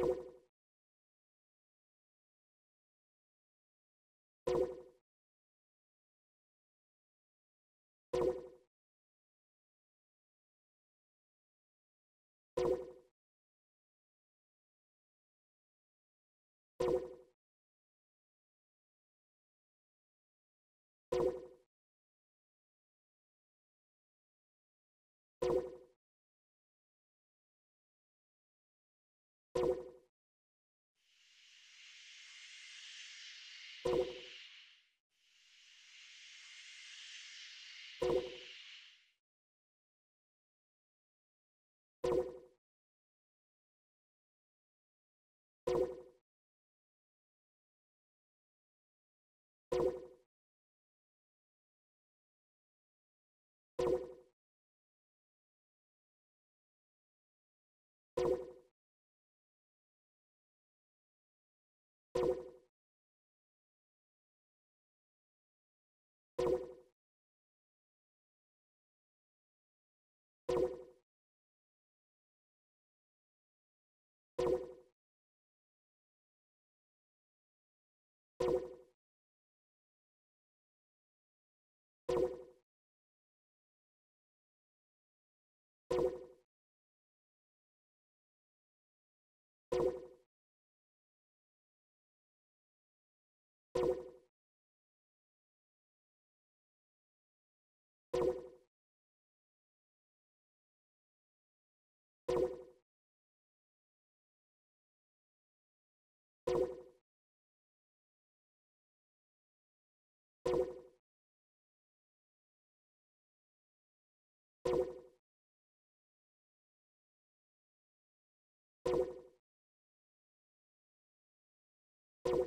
you. you you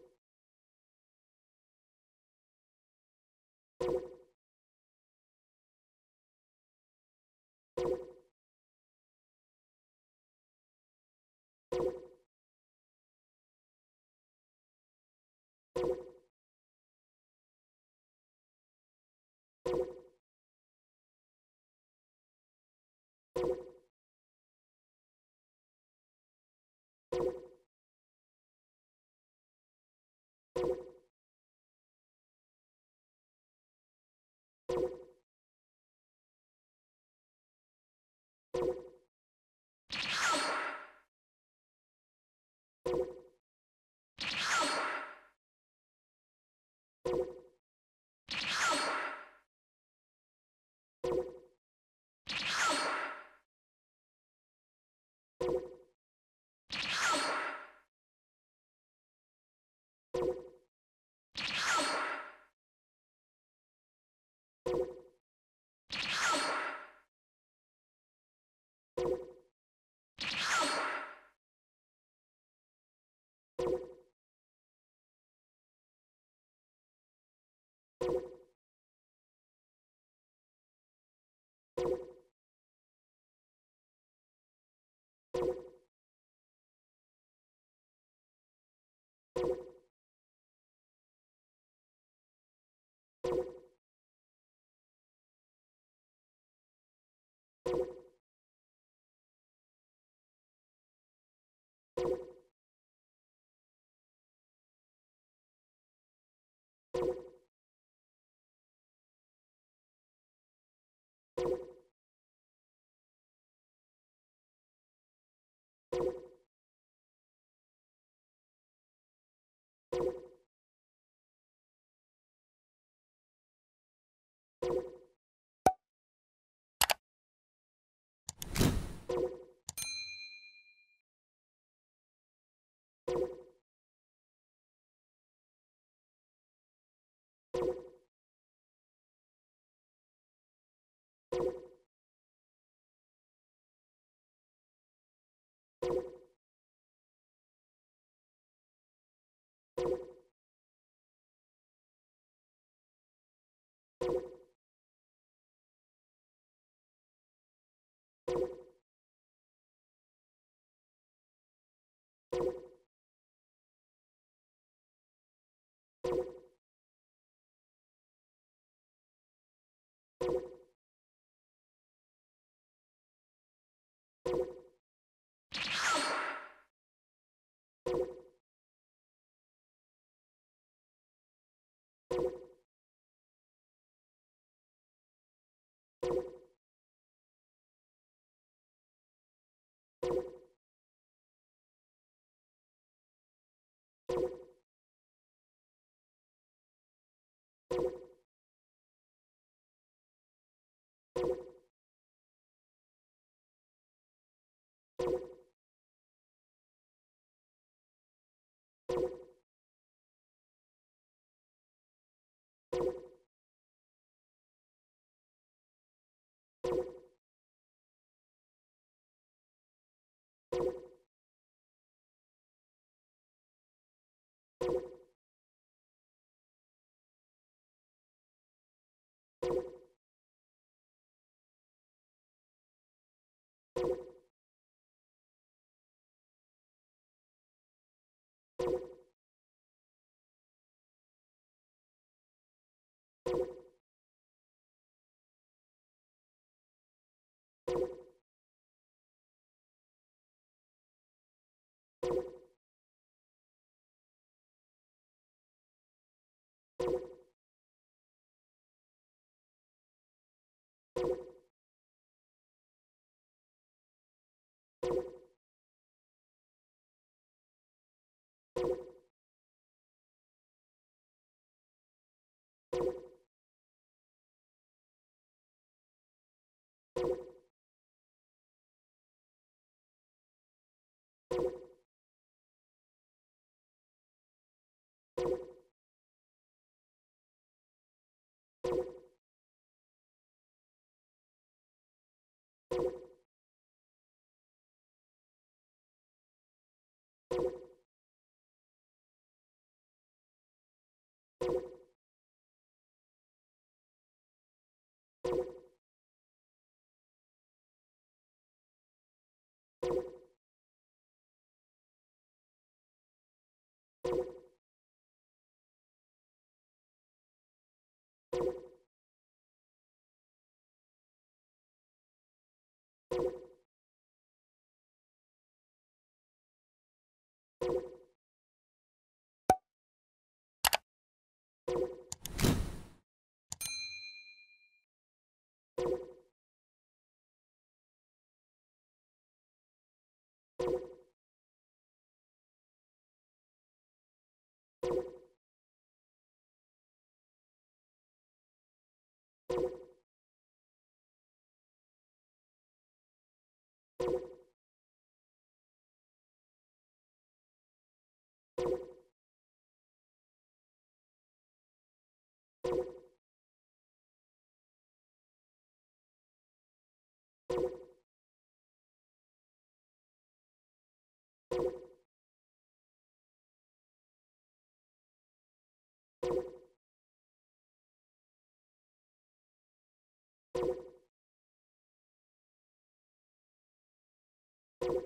you. you you. you. you you you. you.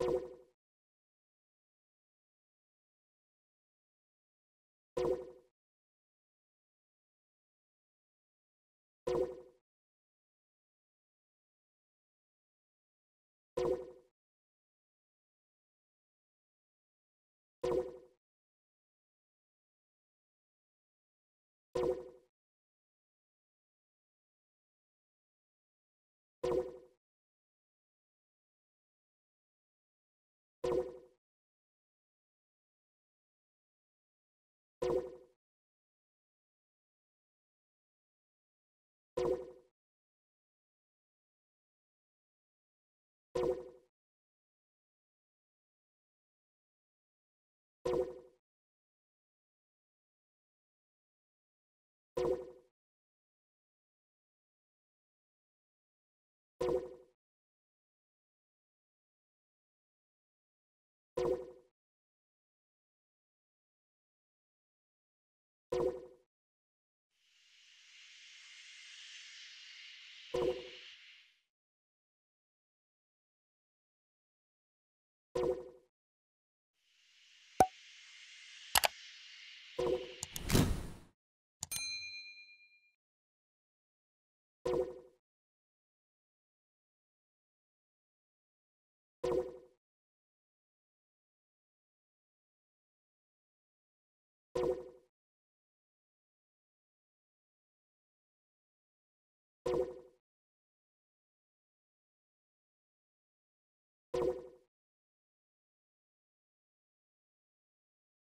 You you.